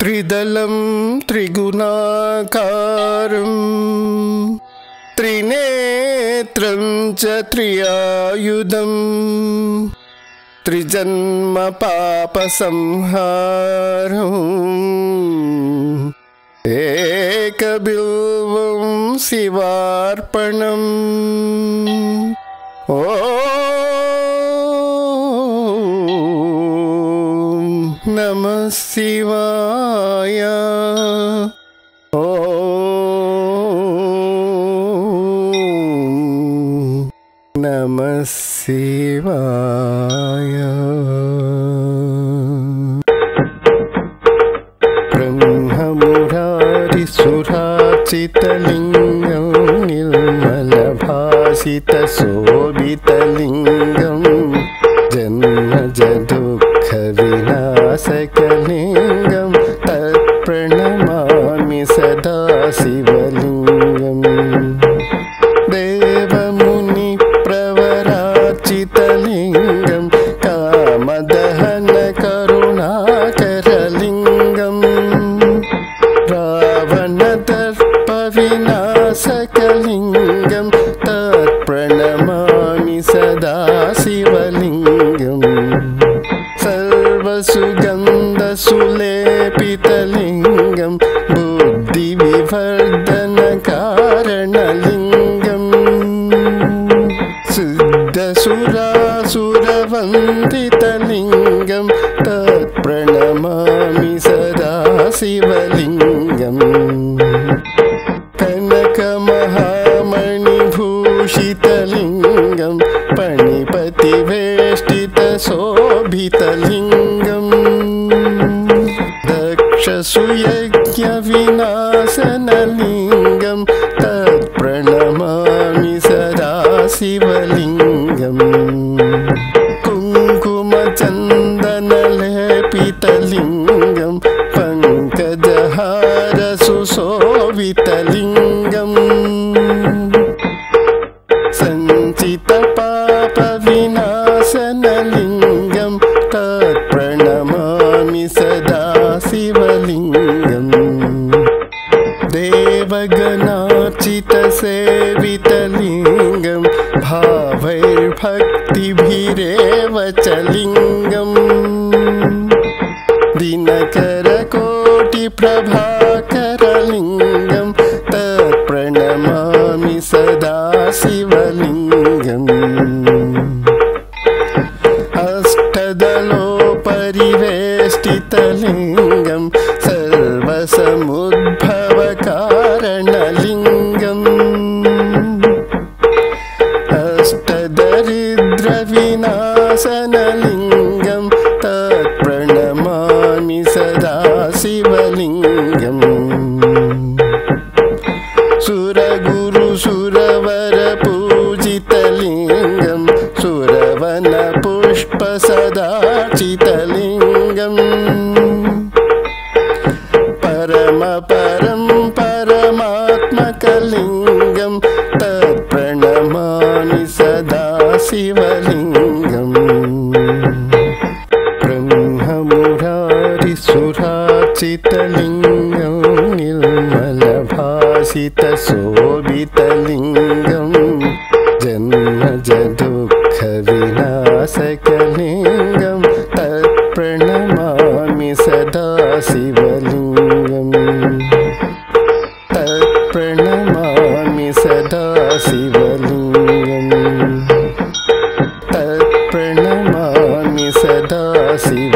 त्रिदलं त्रिगुणाकारम् त्रिनेत्रं च त्रियायुधम् त्रिजन्मपापसंहारम् एकबिल्वं शिवार्पणम् ओ नमः शिवाय। शिवाय ब्रह्ममुरारिसुराचितलिङ्गं निर्मलभासितशोभितलिङ्गं जन्मजदुःखविनाशकलिङ्गं तत्प्रणमामि सदा शिवलिङ्गम् रावणदर्पविनाशकलिङ्गं तत्प्रणमामि सदा शिवलिङ्गम्। सर्वसुगन्धसुलेपितलिङ्गं बुद्धिविवर्धनकारणलिङ्गम्। सिद्धसुरासुरवन्दितलिङ्गं तत्प्रणमामि सदा शिवलिङ्गम् कनकमहामणिभूषितलिङ्गं पणिपतिवेष्टितशोभितलिङ्गम्। दक्षसुयज्ञविनाशनलिङ्गं तत्प्रणमामि सदा शिवलिङ्गम् कुङ्कुमचन्दनलेपितलिङ्गं पङ्कजहारसुशोभितलिङ्गम् सञ्चितपापविनाशनलिङ्गं तत्प्रणमामि सदा शिवलिङ्गम्। देवगणार्चितसेवितलिङ्गं भावैर्भक्तिभिरेव च लिङ्गम्। दिनकरकोटिप्रभाकरलिङ्गं अष्टदलोपरिवेष्टितलिङ्गं सर्वसमुद्भवकारणलिङ्गम्। अष्टदरिद्रविनाशनलिङ्गं तत्प्रणमामि सदा शिवलिङ्गम्। सुरगुरुसुरवरपूजितलिङ्गं तत्प्रणमामि सदा शिवलिङ्गम्। ब्रह्ममुरारिसुराचितलिङ्गं निर्मलभासितशोभितलिङ्गं शिवलिङ्गम् तत्प्रणमामि सदा शिव